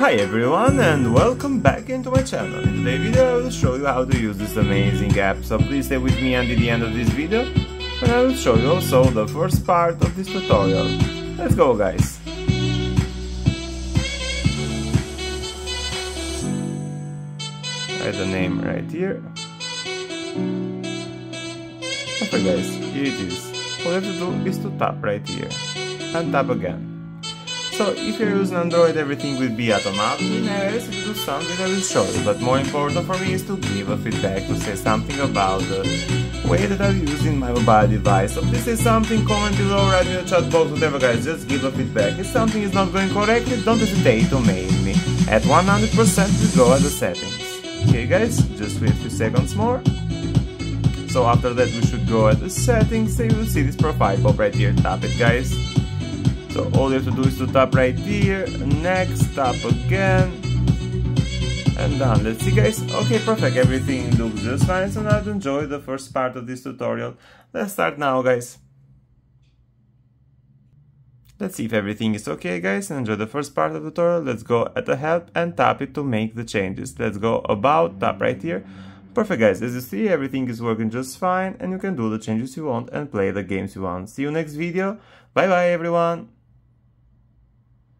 Hi everyone and welcome back into my channel. In today's video I will show you how to use this amazing app, so please stay with me until the end of this video and I will show you also the first part of this tutorial. Let's go guys! Write the name right here. Okay guys, here it is. All you have to do is to tap right here and tap again. So if you're using Android everything will be automatically nice if you do something I will show you, but more important for me is to give a feedback, to say something about the way that I'm using my mobile device. So please say something, comment below, write in the chat box, whatever guys, just give a feedback. If something is not going correctly, don't hesitate to mail me. At 100% we go at the settings. Okay guys, just wait a few seconds more. So after that we should go at the settings and you will see this profile pop right here, tap it guys. So all you have to do is to tap right here, next, tap again, and done. Let's see guys, okay perfect, everything looks just fine, so now enjoy the first part of this tutorial. Let's start now guys. Let's see if everything is okay guys enjoy the first part of the tutorial. Let's go at the help and tap it to make the changes. Let's go about, tap right here. Perfect guys, as you see everything is working just fine and you can do the changes you want and play the games you want. See you next video. Bye bye everyone.